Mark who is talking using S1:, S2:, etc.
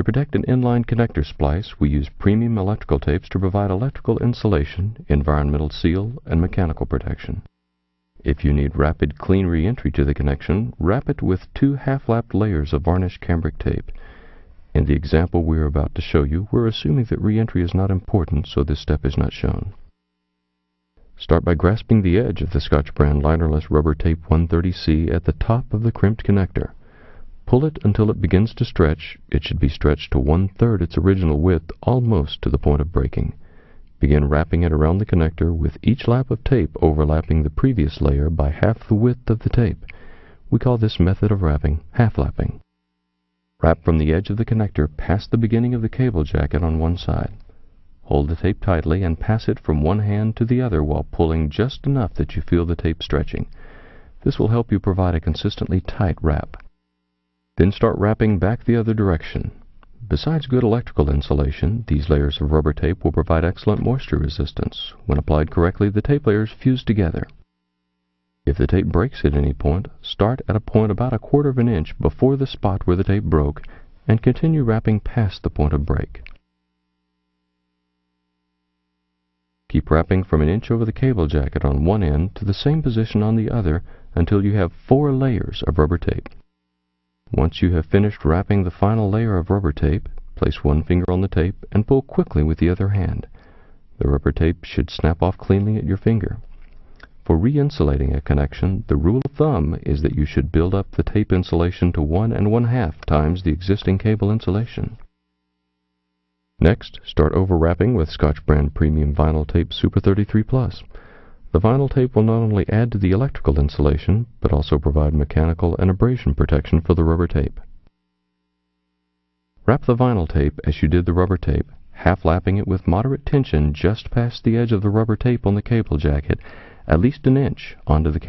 S1: To protect an inline connector splice, we use premium electrical tapes to provide electrical insulation, environmental seal, and mechanical protection. If you need rapid clean reentry to the connection, wrap it with two half-lapped layers of varnished cambric tape. In the example we are about to show you, we're assuming that reentry is not important, so this step is not shown. Start by grasping the edge of the Scotch brand linerless rubber tape 130C at the top of the crimped connector. Pull it until it begins to stretch. It should be stretched to one-third its original width, almost to the point of breaking. Begin wrapping it around the connector with each lap of tape overlapping the previous layer by half the width of the tape. We call this method of wrapping half-lapping. Wrap from the edge of the connector past the beginning of the cable jacket on one side. Hold the tape tightly and pass it from one hand to the other while pulling just enough that you feel the tape stretching. This will help you provide a consistently tight wrap. Then start wrapping back the other direction. Besides good electrical insulation, these layers of rubber tape will provide excellent moisture resistance. When applied correctly, the tape layers fuse together. If the tape breaks at any point, start at a point about a quarter of an inch before the spot where the tape broke and continue wrapping past the point of break. Keep wrapping from an inch over the cable jacket on one end to the same position on the other until you have four layers of rubber tape. Once you have finished wrapping the final layer of rubber tape, place one finger on the tape and pull quickly with the other hand. The rubber tape should snap off cleanly at your finger. For re-insulating a connection, the rule of thumb is that you should build up the tape insulation to one and one-half times the existing cable insulation. Next, start overwrapping with Scotch brand premium vinyl tape Super 33 Plus. The vinyl tape will not only add to the electrical insulation, but also provide mechanical and abrasion protection for the rubber tape. Wrap the vinyl tape as you did the rubber tape, half-lapping it with moderate tension just past the edge of the rubber tape on the cable jacket, at least an inch onto the cable.